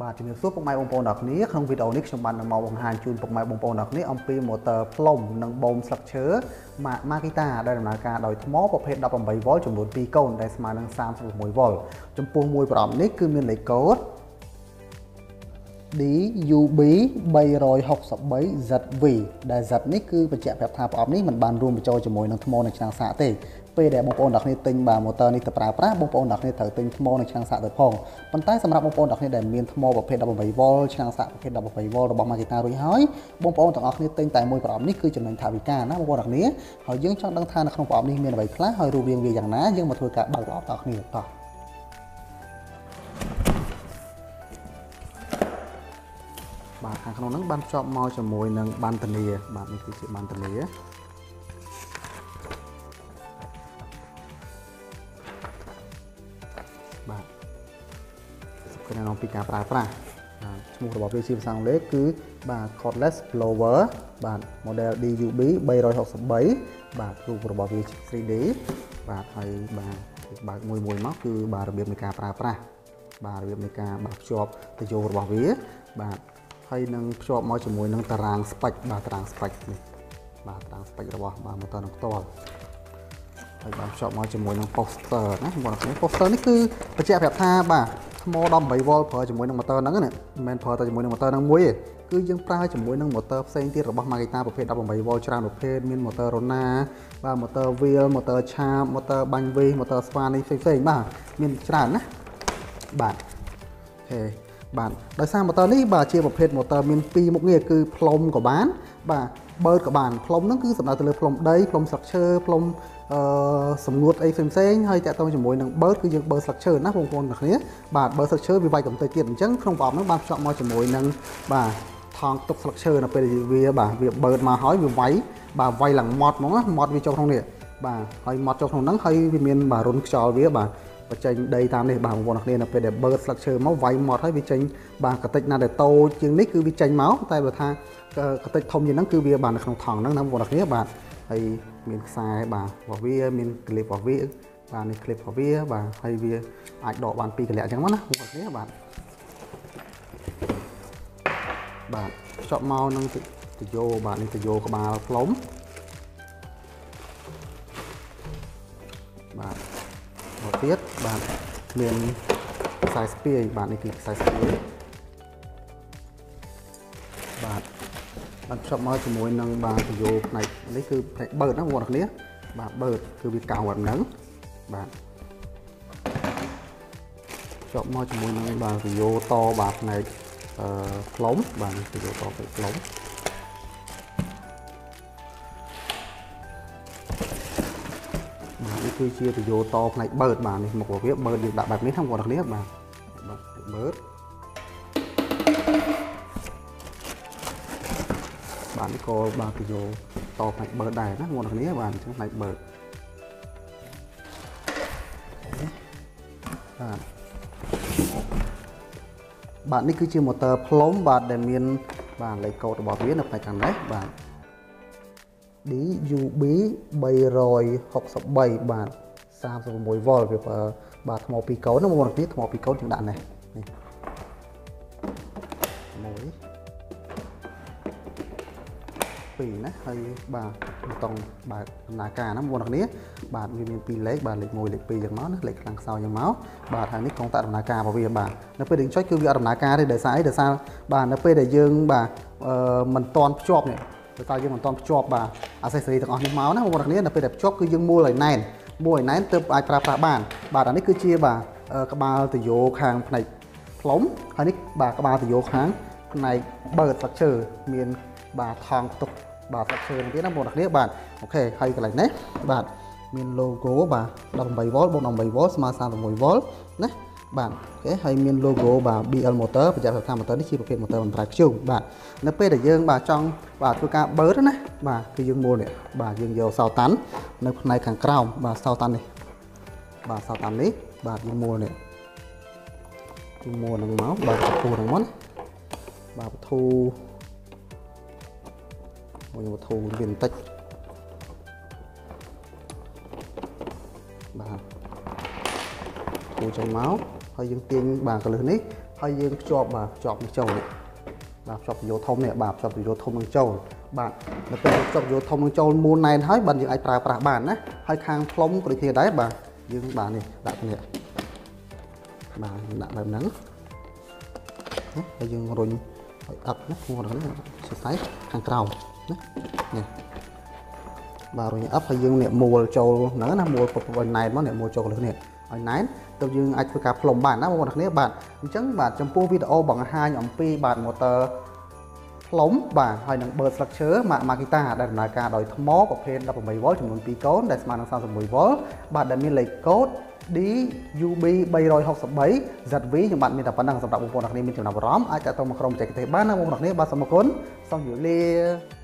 បាទជំរាបសួរពុកម៉ែបងប្អូនទាំងគ្នាក្នុងវីដេអូនេះខ្ញុំបាននឹងមកបង្ហាញជូនពុកម៉ែបងប្អូនទាំងគ្នាអំពី motor ផ្លុំនិងបូមស្លឹកឈើ Makita ដែលដំណើរការដោយថ្មប្រភេទ 18V ចំនួន2កូនដែលស្មើនឹង 36V ចំពោះមួយប្រអប់នេះគឺមានលេខកូដ DUB 363ZV ដែល Z នេះគឺបញ្ជាក់ប្រាប់ថាប្រអប់នេះមិនបានរួមបញ្ចូលជាមួយនឹងថ្មនិងឆ្នាំងសាកទេ ពេលដែលបងប្អូនទាំងគ្នាទិញបាទ motor នេះទៅប្រើប្រាស់បងប្អូនទាំងគ្នាត្រូវទិញថ្មនិងឆ្នាំងសាកទៅផងប៉ុន្តែសម្រាប់បងប្អូនទាំងគ្នាដែលមានថ្មប្រភេទ 18V ឆ្នាំងសាកប្រភេទ 18V របស់ Makita រួចហើយបងប្អូនទាំងអស់គ្នាទិញតែមួយប្រអប់នេះគឺចំណេញថវិកាណាបងប្អូនទាំងគ្នាហើយយើងចង់ដឹងថានៅក្នុងប្រអប់នេះមានអ្វីខ្លះហើយរូបរាងវាយ៉ាងណាយើងមកធ្វើការបើកប្រអប់តគ្នាតោះបាទខាងក្នុងហ្នឹងបានភ្ជាប់មកជាមួយនឹងបានធនីបាទនេះគឺជាបានធនី គឺនៅក្នុងពីការប្រើប្រាស់បាទឈ្មោះរបស់វាជាភាសាអង់គ្លេសគឺបាទ cordless blower បាទ model DUB 363បាទរូបរបស់វាជា 3D បាទហើយបាទបើកមួយមួយមកគឺបាទរបៀបនៃការប្រើប្រាស់បាទរបៀបនៃការបាទភ្ជាប់ទៅយោរបស់វា បាទហើយនឹងភ្ជាប់មកជាមួយនឹងតារាងស្ពេចបាទតារាងស្ពេចនេះបាទតារាងស្ពេចរបស់បាទម៉ូទ័រនឹងផ្ទាល់ហើយបានភ្ជាប់មកជាមួយនឹង poster ណាបងប្អូន poster នេះគឺបញ្ជាក់ប្រាប់ថាបាទ ថ្ម 18V ប្រើជាមួយនឹងម៉ូទ័រហ្នឹងណាមិនមែនប្រើតែជាមួយនឹងម៉ូទ័រហ្នឹងមួយទេគឺយើងប្រើជាមួយនឹងម៉ូទ័រផ្សេងទៀតរបស់ Makita ប្រភេទ 18V ច្រើនប្រភេទមានម៉ូទ័រ Rona បាទម៉ូទ័រ wheel ម៉ូទ័រឆាបម៉ូទ័របាញ់វេសម៉ូទ័រស្វានេះផ្សេងៗបាទមានច្រើនណាបាទអូខេបាទដោយសារម៉ូទ័រនេះបាទជាប្រភេទម៉ូទ័រមាន2មុខងារគឺផ្លុំក៏បានបាទបឺតក៏បានផ្លុំហ្នឹងគឺសំដៅទៅលើផ្លុំដីផ្លុំស្លឹកឈើផ្លុំអឺសម្ងួតអីផ្សេងៗហើយតាក់ទងជាមួយនឹងបឺតគឺយើងបឺតស្លឹកឈើណាបងប្អូនទាំងគ្នាបាទបឺតស្លឹកឈើវាវាយកំទេចទៀតអញ្ចឹងក្នុងប្រអប់ហ្នឹងបានភ្ជាប់មកជាមួយនឹងបាទថងទុកស្លឹកឈើនៅពេលវាបាទវាបឺតមកហើយវាវាយបាទវាយឡើងម៉ត់ហ្មងណាម៉ត់វាចូលក្នុងនេះបាទហើយម៉ត់ចូលក្នុងហ្នឹងហើយវាមានបាទរុនខ្យល់វាបាទ បញ្ចេញដីតាមនេះបាទបងប្អូនគ្នានៅពេលដែលបឺតស្លឹកឈើមកវាយម៉ត់ហើយវាចេញបាទកតិចណាដែលតូចជាងនេះគឺវាចេញមកតែបើថាកតិចធំជាងហ្នឹងគឺវាបាទនៅក្នុងថង់ហ្នឹងណាបងប្អូនគ្នាបាទហើយមានខ្សែបាទរបស់វាមានក្លីបរបស់វាបាទនេះក្លីបរបស់វាបាទហើយវាអាចដកបានពីរកន្លែងអញ្ចឹងមកណាបងប្អូនគ្នាបាទបាទភ្ជាប់មកនឹងតយោបាទនេះតយោក្បាលផ្លុំ ទៀតបាទមានខ្សែស្ពាយបាទនេះគឺខ្សែស្ពាយបាទបានភ្ជាប់មកជាមួយនឹងបាទពយោផ្នែកនេះគឺផ្នែកបឺតណាបងប្អូនគ្នាបាទបឺតគឺវាកោងបែបហ្នឹងបាទភ្ជាប់មកជាមួយនឹងបាទពយោតបាទផ្នែកអឺផ្លុំបាទពយោតផ្នែកផ្លុំ គឺជាពយោតផ្នែកបឺតបាទនេះមុខរបស់វាបឺតយើងដាក់បែបនេះហ្នឹងបងប្អូនគ្នាបាទបាទបឺតបាទនេះក៏បាទពយោតផ្នែកបឺតដែរណាបងប្អូនគ្នាបាទអញ្ចឹងផ្នែកបឺតបាទបាទនេះគឺជា motor ផ្លុំបាទដែលមានបាទលេខកូដរបស់វានៅផ្នែកខាងនេះបាទ DUB 363បាទ 36V វាប្រើបាទថ្ម2កូនហ្នឹងបងប្អូនគ្នាថ្ម2កូនយើងដាក់នេះនេះមួយពីរណាហើយបាទប៊ូតុងបើកដំណើរការណាបងប្អូនគ្នាបាទវាមានពីរលេខបាទលេខ1លេខ2យ៉ាងមកណាលេខខ្លាំងខ្សោយយ៉ាងមកបាទហើយនេះកងតាក់ដំណើរការរបស់វាបាទនៅពេលយើងចុចគឺវាអត់ដំណើរការទេដោយសារអីដោយសារបាទនៅពេលដែលយើងបាទអឺមិនតន់ភ្ជាប់នេះ ដោយសារយើងមិនតន់ភ្ជាប់បាទ accessory ទាំងអស់នេះមកណាបងប្អូនគ្នានៅពេលដែលភ្ជាប់គឺយើងមូលឲ្យណែនមូលឲ្យណែនទើបអាចប្រើប្រាស់បាន បាទអានេះគឺជាបាទក្បាលទយោខាងផ្នែកផ្លុំហើយនេះបាទក្បាលទយោខាងផ្នែកបើកស្លឹកឈើមានបាទថងទុកបាទស្លឹកឈើនេះទៀតណាបងប្អូនគ្នាបាទអូខេហើយកន្លែងនេះបាទមាន logo បាទ 18V បូក 18V ស្មើ 36V ណា បាទអូខេហើយមាន logo បាទ BL motor បញ្ជាក់ថា motor នេះជាប្រភេទ motor មិនប្រើខ្ជុំបាទនៅពេលដែលយើងបាទចង់បាទធ្វើការបឺតណាបាទគឺយើងមូលនេះបាទយើងយកសោតាន់នៅផ្នែកខាងក្រោមបាទសោតាន់នេះបាទសោតាន់នេះបាទយើងមូលនេះយើងមូលនឹងមកបាទបធូនឹងមកណាបាទបធូមួយបធូវាបន្តិចបាទ ធូចឹងមកហើយយើងទាញបាទកលឹះនេះហើយយើងភ្ជាប់បាទភ្ជាប់នេះចូលនេះបាទភ្ជាប់យោធំនេះបាទភ្ជាប់យោធំនឹងចូលបាទនៅពេលភ្ជាប់យោធំនឹងចូលមូលណែនហើយបាទយើងអាចប្រើប្រាស់បានណាហើយខាងផ្លុំក៏ដូចគ្នាដែរបាទយើងបាទនេះដាក់នេះបាទដាក់បែបហ្នឹងណាហើយយើងរុញឲ្យអឹកណាធ្ងន់ហ្នឹងសរសៃខាងក្រោមណានេះបាទរុញអឹកហើយយើងនេះមូលចូលហ្នឹងណាមូលពុតឲ្យណែនមកនេះមូលចូលលើនេះ ឲ្យណែនទៅយើងអាចធ្វើការផ្លុំបានណាបងប្អូនគ្នាបាទអញ្ចឹងបាទចំពោះវីដេអូបង្ហាញអំពីបាទ motor ផ្លុំបាទហើយនឹង bird structure ម៉ាក Makita ដែលដំណើរការដោយថ្មប្រភេទ 18V ចំនួន2កូនដែលស្មើនឹង 31V បាទដែលមានលេខកូដ DUB 363 ZV ខ្ញុំបាទមានតែប៉ុណ្្នឹងសម្រាប់បងប្អូនអ្នកគ្នាមានចំណាប់អារម្មណ៍អាចតាក់ទងមកក្រុមបច្ចេកទេសបានណាបងប្អូនអ្នកគ្នាបាទសូមអរគុណសូមជម្រាបលា